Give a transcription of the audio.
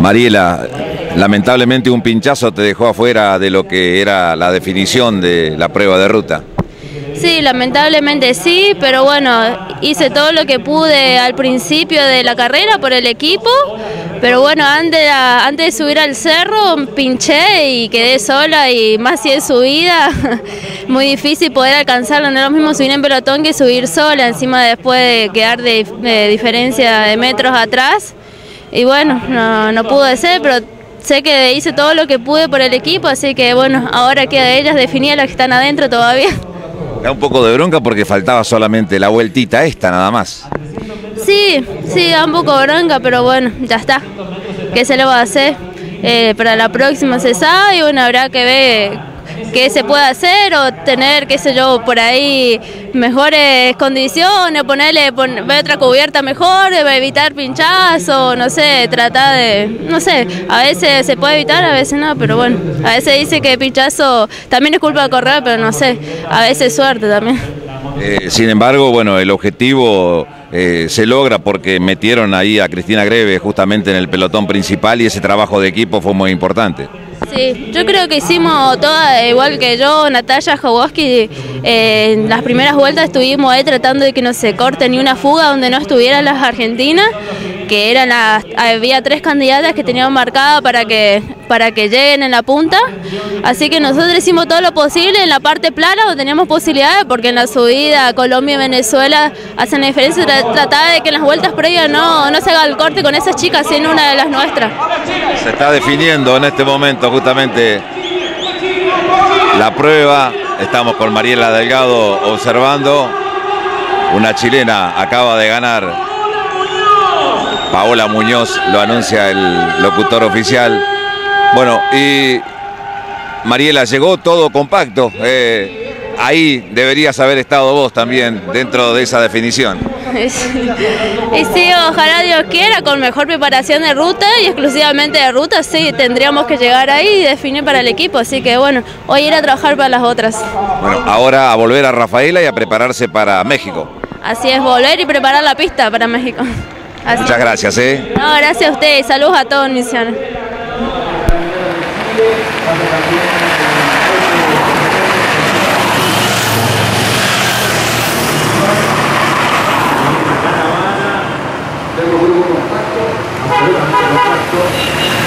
Mariela, lamentablemente un pinchazo te dejó afuera de lo que era la definición de la prueba de ruta. Sí, lamentablemente sí, pero bueno, hice todo lo que pude al principio de la carrera por el equipo, pero bueno, antes, antes de subir al cerro pinché y quedé sola y más si es subida, muy difícil poder alcanzarlo, no es lo mismo subir en pelotón que subir sola, encima después de quedar de, diferencia de metros atrás, y bueno, no, no pude ser, pero sé que hice todo lo que pude por el equipo, así que bueno, ahora queda ellas definir las que están adentro todavía. Da un poco de bronca porque faltaba solamente la vueltita esta nada más. Sí, sí, da un poco de bronca, pero bueno, ya está. ¿Qué se le va a hacer? Eh, para la próxima se sabe y bueno, habrá que ver qué se puede hacer o tener, qué sé yo, por ahí mejores condiciones, ponerle ver otra cubierta mejor, evitar pinchazo, no sé, tratar de, no sé, a veces se puede evitar, a veces no, pero bueno, a veces dice que pinchazo también es culpa de correr, pero no sé, a veces suerte también. Eh, sin embargo, bueno, el objetivo eh, se logra porque metieron ahí a Cristina Greve justamente en el pelotón principal y ese trabajo de equipo fue muy importante. Sí, yo creo que hicimos todas, igual que yo, Natalia Jawoski, eh, en las primeras vueltas estuvimos ahí tratando de que no se corte ni una fuga donde no estuvieran las argentinas, que eran las, había tres candidatas que teníamos marcadas para que, para que lleguen en la punta, así que nosotros hicimos todo lo posible en la parte plana donde teníamos posibilidades, porque en la subida Colombia y Venezuela hacen la diferencia, tratar de que en las vueltas previas no, no se haga el corte con esas chicas, sino una de las nuestras. Se está definiendo en este momento justamente la prueba. Estamos con Mariela Delgado observando. Una chilena acaba de ganar. Paola Muñoz lo anuncia el locutor oficial. Bueno, y Mariela llegó todo compacto. Eh, ahí deberías haber estado vos también dentro de esa definición. Y sí, ojalá Dios quiera, con mejor preparación de ruta y exclusivamente de ruta, sí, tendríamos que llegar ahí y definir para el equipo. Así que bueno, hoy ir a trabajar para las otras. Bueno, ahora a volver a Rafaela y a prepararse para México. Así es, volver y preparar la pista para México. Muchas gracias, ¿eh? No, gracias a ustedes. Saludos a todos, Misiones. Luego vuelvo contacto, absolutamente contacto.